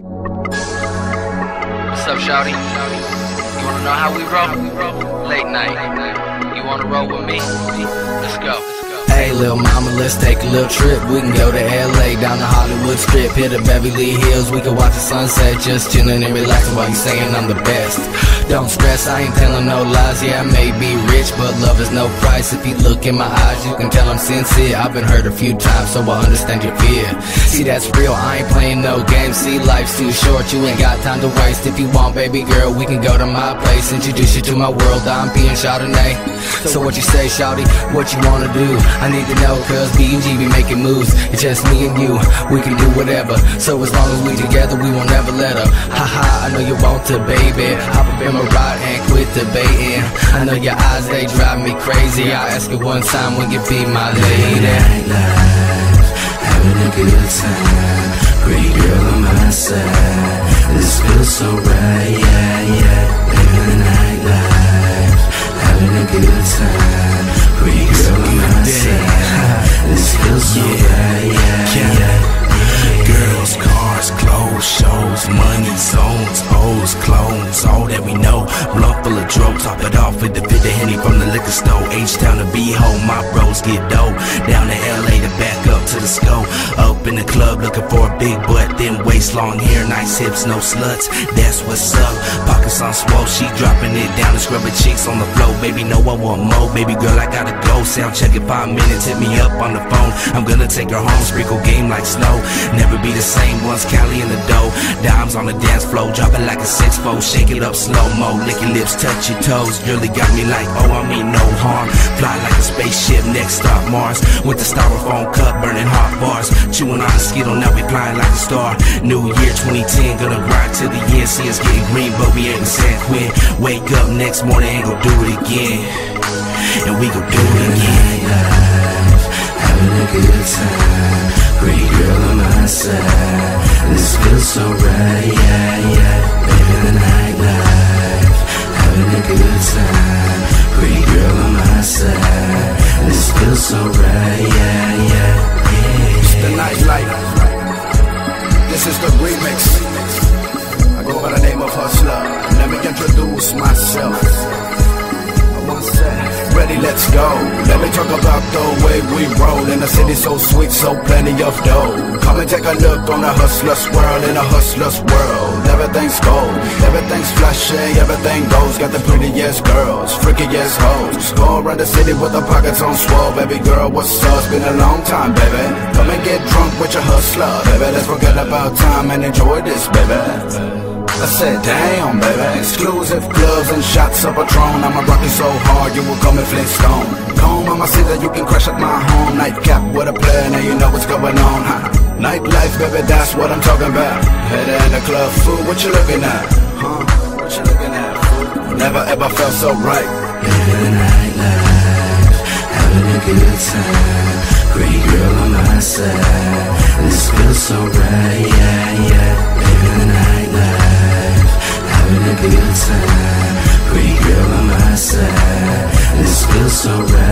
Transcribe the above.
What's up, Shouty? You wanna know how we roll? Late night. You wanna roll with me? Let's go. Hey, little mama, let's take a little trip. We can go to LA, down the Hollywood Strip, hit the Beverly Hills. We can watch the sunset, just chillin' and relaxing while you saying I'm the best. Don't stress, I ain't telling no lies. Yeah, I may be rich, but love is no price. If you look in my eyes, you can tell I'm sincere. I've been hurt a few times, so I understand your fear. See, that's real, I ain't playing no games. See, life's too short, you ain't got time to waste. If you want, baby girl, we can go to my place. Introduce you to my world, I'm being Chardonnay. So what you say, Shouty? What you wanna do? I need to know, cause B&G be making moves. It's just me and you, we can do whatever. So as long as we together, we won't ever let up. Haha, I know you want to, baby. Hop up in my ride and quit debating. I know your eyes, they drive me crazy. I ask you one time when you be my lady. Having a good time. Pretty girl on my side. This feels so right, money, zones, hoes, clones, all that we know. Blunt full of dope, top it off with the fit the henny from the liquor store. H-Town to B-Hole, my bros get dope. Down to L.A. to back up to the scope. Up in the club looking for a big butt, then waist, long hair, nice hips, no sluts. That's what's up. Pockets on swole, she dropping it down and scrubbing cheeks on the floor. Baby, no, I want more. Baby girl, I gotta go. Sound check in five minutes, hit me up on the phone. I'm gonna take her home, sprinkle game like snow. Never be the same once Cali in the dough. Dimes on the dance floor, dropping like a six four. Shake it up slow mo, lick your lips, touch your toes. Really got me like, oh, I mean no harm. Fly like a spaceship, next stop Mars. With the styrofoam cup, burning hot bars. Chewing on a skittle, now we flying like a star. New year 2010, gonna grind till the end. See us getting green, but we ain't in San Quinn. Wake up next morning, ain't gonna do it again. And we gon' do it again. Having a good time. Pretty girl on my side. This feels so right, yeah, yeah. Living the nightlife, having a good time. Pretty girl on my side. This feels so right, yeah, yeah, yeah. the nightlife. This is the remix. I go by the name of Hustler. Let me introduce myself. One set. Ready, let's go. Let me talk about the way we roll in a city so sweet, so plenty of dough. Come and take a look on a hustler's world, in a hustler's world. Everything's gold, everything's flashy, everything goes. Got the prettiest girls, freakiest hoes. Go around the city with the pockets on swole, baby girl. What's up? It's been a long time, baby. Come and get drunk with your hustler, baby. Let's forget about time and enjoy this, baby. I said, damn, baby. Exclusive gloves and shots of Patron. I'm a rockin' so hard, you will call me Flintstone. Come on, my city, you can crash at my home. Nightcap with a plan, now you know what's going on, huh? Nightlife, baby, that's what I'm talking about. Head in the club, fool, what you looking at? Huh? What you looking at, fool? Never ever felt so right. Nightlife, having a good time. Pretty girl on my side. This feels so right, yeah, yeah. Feels so right,